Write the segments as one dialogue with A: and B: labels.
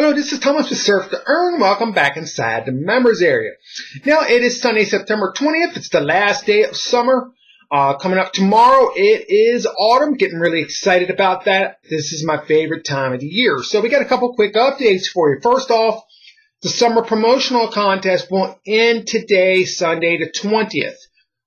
A: Hello, this is Thomas with Surf to Earn. Welcome back inside the members area. Now, it is Sunday, September 20th. It's the last day of summer. Uh, coming up tomorrow, it is autumn. Getting really excited about that. This is my favorite time of the year. So we got a couple quick updates for you. First off, the summer promotional contest will end today, Sunday the 20th.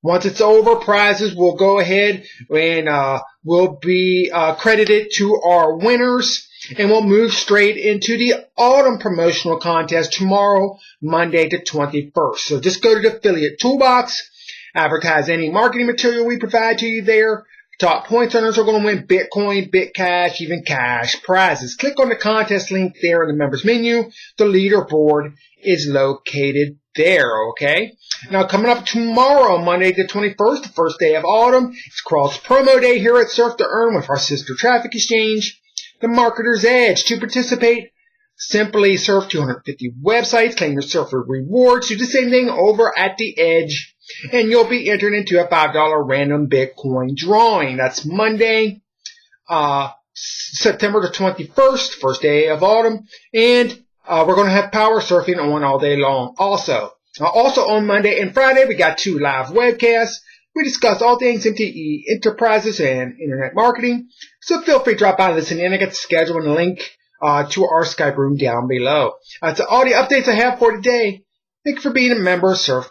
A: Once it's over, prizes will go ahead and uh, will be uh, credited to our winners and we'll move straight into the autumn promotional contest tomorrow, Monday the 21st. So just go to the affiliate toolbox, advertise any marketing material we provide to you there. Top points earners are going to win Bitcoin, Bitcash, even cash prizes. Click on the contest link there in the members menu. The leaderboard is located there, okay? Now coming up tomorrow, Monday the 21st, the first day of autumn, it's cross promo day here at Surf to Earn with our sister traffic exchange the marketer's edge. To participate, simply surf 250 websites, claim your surfer rewards, do the same thing over at the edge, and you'll be entered into a $5 random Bitcoin drawing. That's Monday, uh, September the 21st, first day of autumn, and uh, we're going to have power surfing on all day long also. Uh, also on Monday and Friday, we got two live webcasts. We discuss all things MTE enterprises and internet marketing. So feel free to drop by and listen in. I got the schedule and link uh, to our Skype room down below. That's all the updates I have for today. Thank you for being a member of Surf